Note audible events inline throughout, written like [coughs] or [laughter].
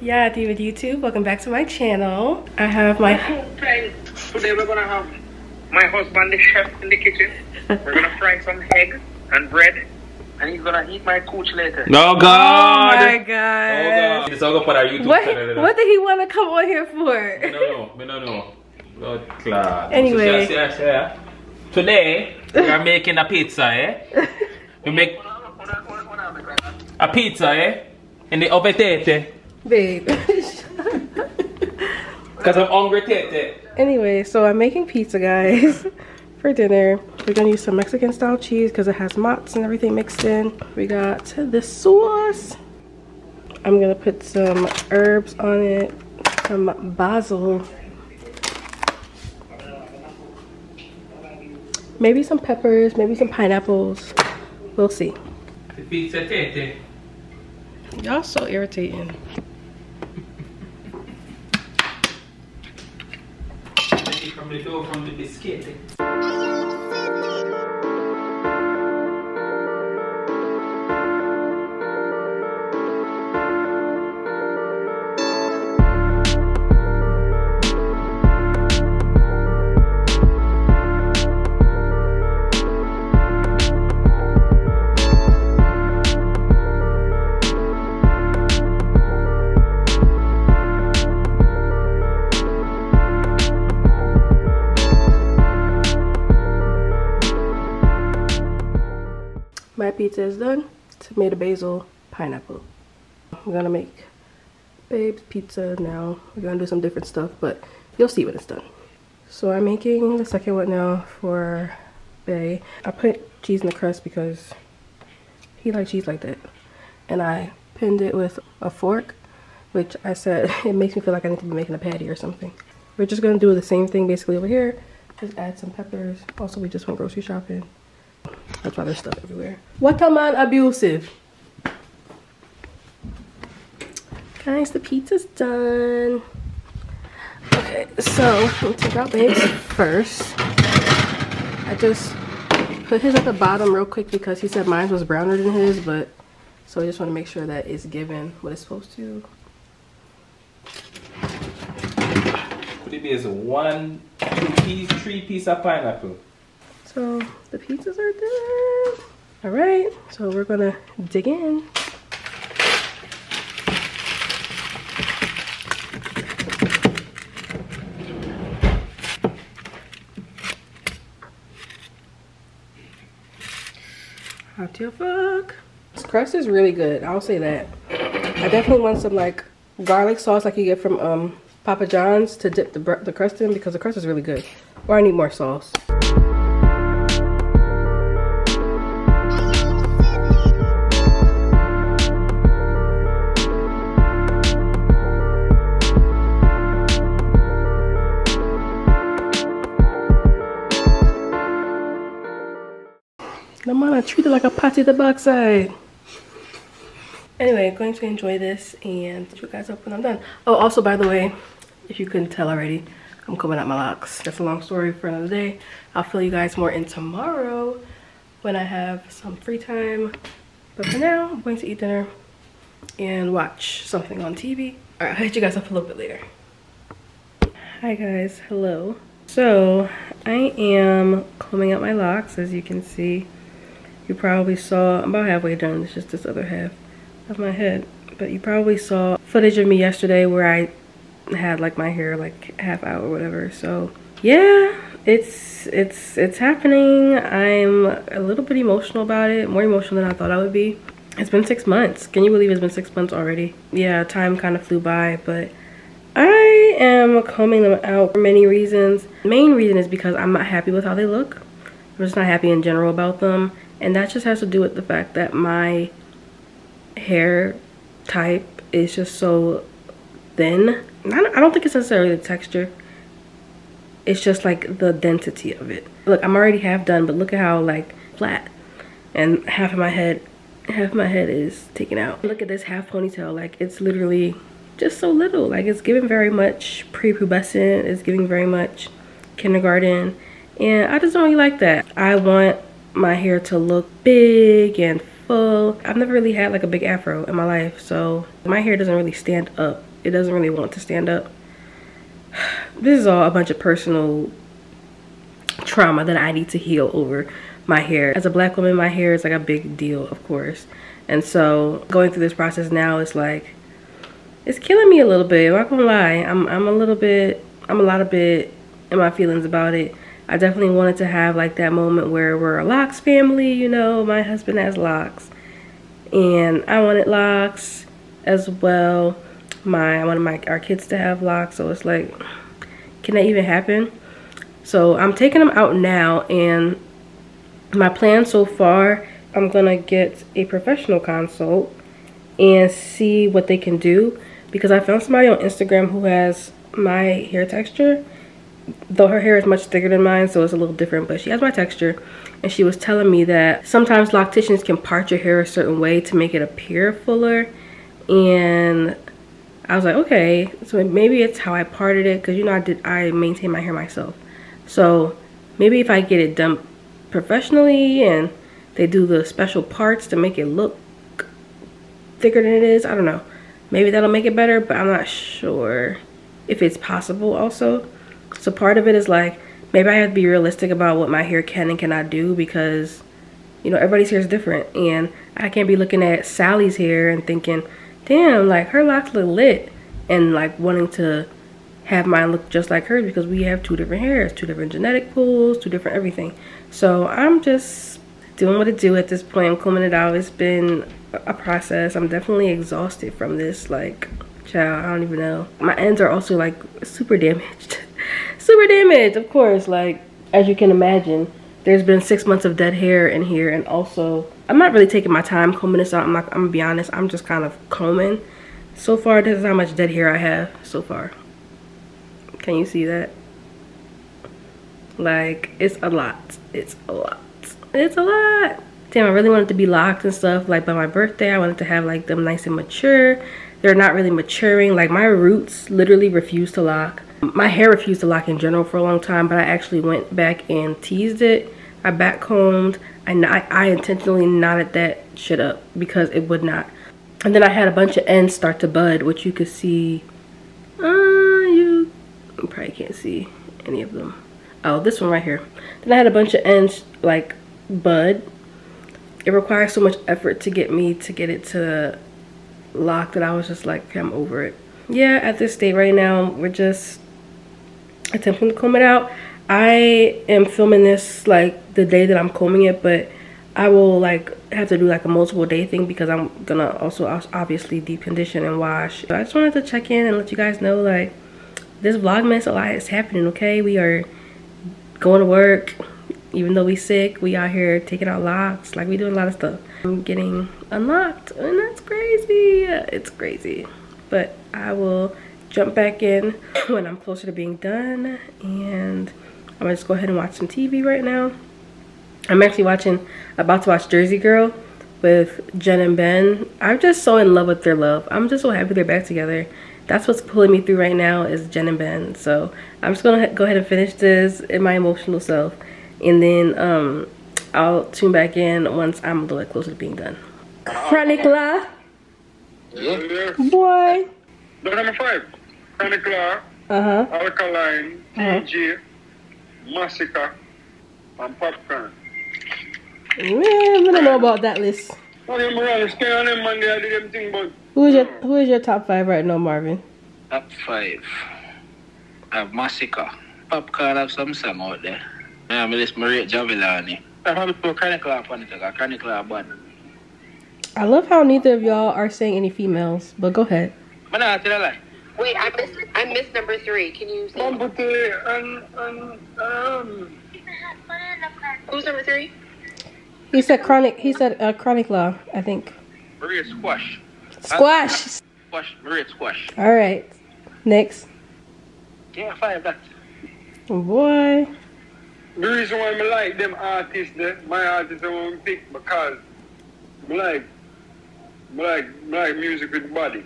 Yeah, David YouTube, welcome back to my channel. I have my Today we're gonna have my husband, the chef, in the kitchen. We're gonna fry some egg and bread, and he's gonna eat my cooch later. No Oh God. my Oh god. God. It's all go for our YouTube What channel. what did he want to come on here for? Me no know. No know. Blood clot. Anyway. Today we are [laughs] making a pizza, eh? We make a pizza, eh? In the oven, tete. Babe. Cause I'm hungry, tete. anyway, so I'm making pizza guys [laughs] for dinner. We're gonna use some Mexican style cheese because it has mozz and everything mixed in. We got this sauce. I'm gonna put some herbs on it, some basil. Maybe some peppers, maybe some pineapples. We'll see. The pizza, tete. Y'all so irritating. From the dough from the biscuit. My pizza is done. Tomato, basil, pineapple. I'm gonna make Babe's pizza now. We're gonna do some different stuff, but you'll see when it's done. So I'm making the second one now for Bay. I put cheese in the crust because he likes cheese like that. And I pinned it with a fork, which I said [laughs] it makes me feel like I need to be making a patty or something. We're just gonna do the same thing basically over here. Just add some peppers. Also, we just went grocery shopping. That's why there's stuff everywhere. What a man abusive. Guys, the pizza's done. Okay, so we'll take out Babe's first. I just put his at the bottom real quick because he said mine was browner than his, but so I just want to make sure that it's given what it's supposed to. Could it be as one, two piece, three piece of pineapple? So the pizzas are done. All right, so we're gonna dig in. Hot your fuck. This crust is really good. I'll say that. I definitely want some like garlic sauce like you get from um, Papa John's to dip the, the crust in because the crust is really good. Or I need more sauce. The man I treated like a patty at the backside. Anyway, going to enjoy this and you guys up when I'm done. Oh, also, by the way, if you couldn't tell already, I'm combing out my locks. That's a long story for another day. I'll fill you guys more in tomorrow when I have some free time. But for now, I'm going to eat dinner and watch something on TV. All right, I'll hit you guys up a little bit later. Hi guys, hello. So I am combing out my locks as you can see. You probably saw, I'm about halfway done, it's just this other half of my head. But you probably saw footage of me yesterday where I had like my hair like half out or whatever. So yeah, it's it's it's happening. I'm a little bit emotional about it, more emotional than I thought I would be. It's been six months. Can you believe it's been six months already? Yeah, time kind of flew by, but I am combing them out for many reasons. Main reason is because I'm not happy with how they look. I'm just not happy in general about them. And that just has to do with the fact that my hair type is just so thin. I don't, think it's necessarily the texture. It's just like the density of it. Look, I'm already half done, but look at how like flat. And half of my head, half my head is taken out. Look at this half ponytail. Like it's literally just so little. Like it's giving very much prepubescent. It's giving very much kindergarten. And I just don't really like that. I want my hair to look big and full. I've never really had like a big afro in my life, so my hair doesn't really stand up. It doesn't really want to stand up. [sighs] This is all a bunch of personal trauma that I need to heal over my hair. As a black woman, my hair is like a big deal, of course. And so going through this process now is like, it's killing me a little bit. I'm not gonna lie. I'm, I'm a little bit, I'm a lot of bit in my feelings about it. I definitely wanted to have like that moment where we're a locks family, you know, my husband has locks and I wanted locks as well. My, I wanted my, our kids to have locks. So it's like, can that even happen? So I'm taking them out now and my plan so far, I'm gonna get a professional consult and see what they can do because I found somebody on Instagram who has my hair texture though her hair is much thicker than mine so it's a little different but she has my texture. And she was telling me that sometimes locticians can part your hair a certain way to make it appear fuller. And I was like okay so maybe it's how I parted it because you know I did I maintain my hair myself. So maybe if I get it done professionally and they do the special parts to make it look thicker than it is I don't know. Maybe that'll make it better but I'm not sure if it's possible also so part of it is like, maybe I have to be realistic about what my hair can and cannot do because, you know, everybody's hair is different. And I can't be looking at Sally's hair and thinking, damn, like her locks look lit. And like wanting to have mine look just like hers because we have two different hairs, two different genetic pools, two different everything. So I'm just doing what I do at this point. I'm combing it out. It's been a process. I'm definitely exhausted from this. Like, child, I don't even know. My ends are also like super damaged. [laughs] super damaged, of course. Like, as you can imagine, there's been six months of dead hair in here. And also, I'm not really taking my time combing this out. I'm, not, I'm gonna be honest. I'm just kind of combing. So far, this is how much dead hair I have so far. Can you see that? Like, it's a lot. It's a lot. It's a lot. Damn, I really wanted to be locked and stuff. Like, by my birthday, I wanted to have, like, them nice and mature. They're not really maturing. Like, my roots literally refuse to lock my hair refused to lock in general for a long time, but I actually went back and teased it. I back combed. I, I, intentionally knotted that shit up because it would not. And then I had a bunch of ends start to bud, which you could see. Uh, you, probably can't see any of them. Oh, this one right here. Then I had a bunch of ends like bud. It requires so much effort to get me to get it to lock that I was just like, I'm over it. Yeah, at this state right now, we're just attempting to comb it out. I am filming this like the day that I'm combing it, but I will like have to do like a multiple day thing because I'm gonna also obviously deep condition and wash. So I just wanted to check in and let you guys know like this vlogmas a lot is happening, okay? We are going to work, even though we sick, we out here taking out locks, like we doing a lot of stuff. I'm getting unlocked and that's crazy. It's crazy. But I will jump back in [coughs] when I'm closer to being done and I'm gonna just go ahead and watch some TV right now. I'm actually watching, about to watch Jersey Girl with Jen and Ben. I'm just so in love with their love. I'm just so happy they're back together. That's what's pulling me through right now is Jen and Ben. So I'm just gonna go ahead and finish this in my emotional self. And then um, I'll tune back in once I'm a little bit closer to being done. Chronic Law. Yeah. Boy. Number five. Chronic Law, Uh-huh. Alkaline, Uh-huh. TG, Masicka, and Popcaan. Man, I don't know about that list. Oh, them brothers, stay on them man, they did them thing, but Who is your Who is your top five right now, Marvin? Top five. I have Masicka. Popcaan have some song out there. Yeah, I list Maria Javelani. I have to put Chronic Law on it, because Chronic Law bad. I love how neither of y'all are saying any females, but go ahead. But nah, tell a lie. Wait, I missed I missed number three. Can you say Bambute and, and, um, who's number three? He said chronic. He said uh, chronic law. I think. Maria Squash. Squash. Squash. Maria Squash. All right. Next. Yeah, five that. Boy. the reason why I like them artists, that my artists I want to pick because I like, I like, I like music with body.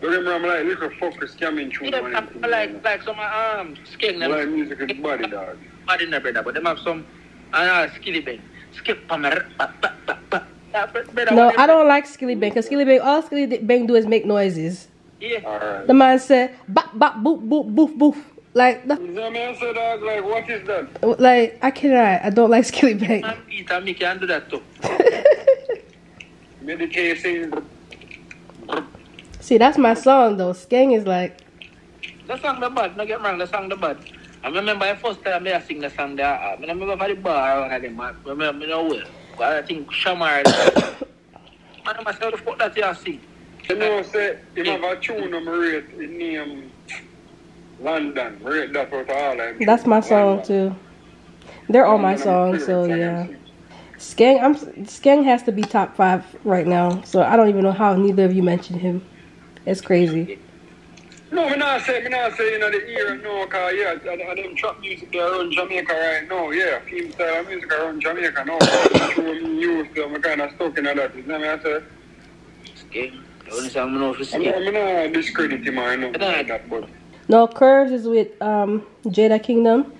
Don't get me wrong, I like little focus coming through. Yeah, one I, of them I like things, like some um skin I them. like music with body, dog. Bad in there, brother, but them have some uh, Skillibeng. Skip pammer, pa pa pa pa. No, I don't like Skillibeng because Skillibeng, all Skillibeng do is make noises. Yeah. Alright. The man said, bop, bop, boop, boop, boof, boof. Like, the, You know me, I said, dog, like, what is that? like, I cannot. I don't like Skillibeng. And Peter, me can do that too. [laughs] Medication. See, that's my song though. Skeng is like, The song the bad, no get wrong, the song the bad. I remember the first time I sing the song there, I remember for the bar one of them, I remember, you know well. But I think Shamar, [coughs] man, I must have the fuck that you sing. You know, say, you have a tune on my rate, it name London. Rate that out of all them. that's my song London. too. They're all my songs, so yeah. song. Skeng, I'm Skeng has to be top five right now. So I don't even know how neither of you mentioned him. It's crazy. No, me not say, me not say, you know, the era, no, cause, yeah, and, and them trap music they around Jamaica right now, yeah, film style music around Jamaica now. True, me used to, I'm kind of stuck in that, you know what I say? Okay. The only song I know for I'm sing. not, I'm not discredit him, I know, like that, but No, Curves is with um Jada Kingdom.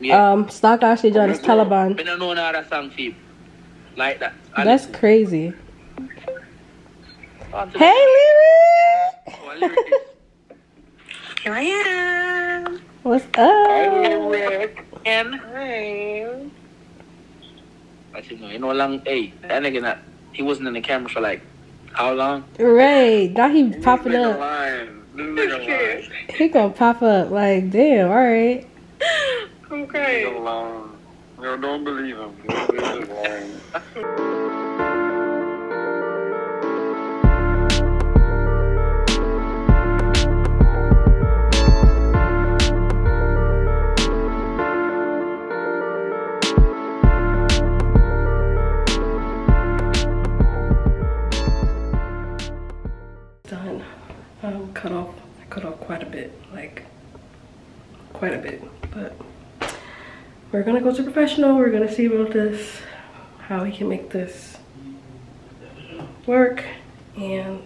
Yeah. Um, Stock Ashley John is Taliban. I don't know another song for you. Like that. I That's listen. crazy. Hey, the- Lyric! Lyrics. Here I am. What's up? will wreck. And hey. But you know, you know, long hey, that nigga not he wasn't in the camera for like how long? Right. Now he popping up. lying. This. [laughs] He gonna pop up. Like, damn, alright. [laughs] Okay. Nigga lying. Yo, don't believe him. This is lying. A bit. Like, quite a bit. But we're gonna go to professional. We're gonna see about this, how we can make this work, and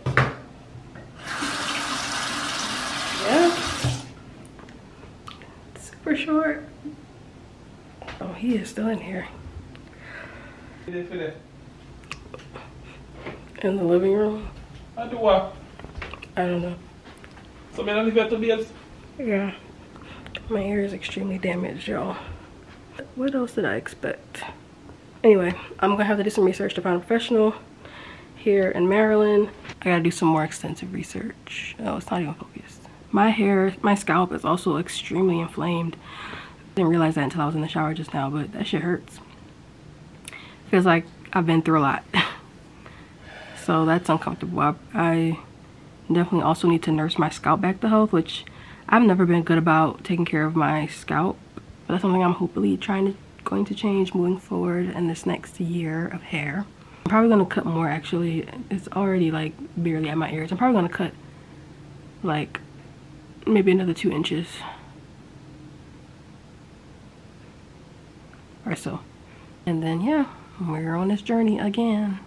yeah, super short. Oh, he is still in here in the living room. I do what? I don't know. So me not live to be. Yeah. My ear is extremely damaged, y'all. What else did I expect? Anyway, I'm gonna have to do some research to find a professional here in Maryland. I gotta do some more extensive research. Oh, it's not even focused. My hair, my scalp is also extremely inflamed. Didn't realize that until I was in the shower just now, but that shit hurts. Feels like I've been through a lot. [laughs] so that's uncomfortable. I, I definitely also need to nurse my scalp back to health, which I've never been good about taking care of my scalp. But that's something I'm hopefully trying to going to change moving forward in this next year of hair. I'm probably gonna cut more actually. It's already like barely at my ears. I'm probably gonna cut like maybe another two inches or so. And then yeah, we're on this journey again.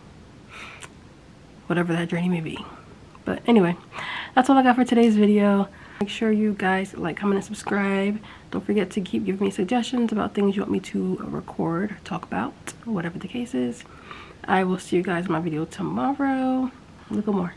Whatever that journey may be. But anyway, that's all I got for today's video. Make sure you guys like, comment, and subscribe. Don't forget to keep giving me suggestions about things you want me to record, talk about, whatever the case is. I will see you guys in my video tomorrow. Look more.